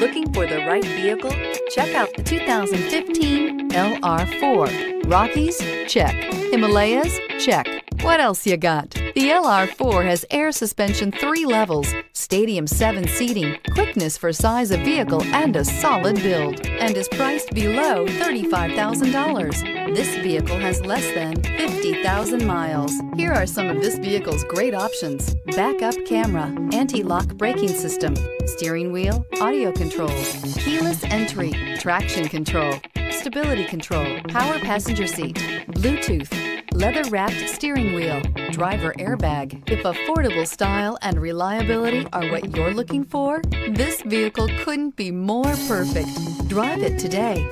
Looking for the right vehicle? Check out the 2015 LR4. Rockies? Check. Himalayas? Check. What else you got? The LR4 has air suspension 3 levels, stadium 7 seating, quickness for size of vehicle, and a solid build, and is priced below $35,000. This vehicle has less than 50,000 miles. Here are some of this vehicle's great options. Backup camera, anti-lock braking system, steering wheel, audio controls, keyless entry, traction control, stability control, power passenger seat, Bluetooth, leather-wrapped steering wheel, driver airbag. If affordable style and reliability are what you're looking for, this vehicle couldn't be more perfect. Drive it today.